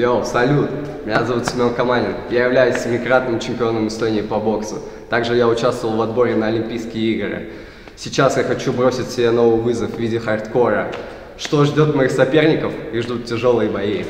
Йоу, салют! Меня зовут Семен Каманин. Я являюсь семикратным чемпионом Эстонии по боксу. Также я участвовал в отборе на Олимпийские игры. Сейчас я хочу бросить себе новый вызов в виде хардкора. Что ждет моих соперников? И ждут тяжелые бои.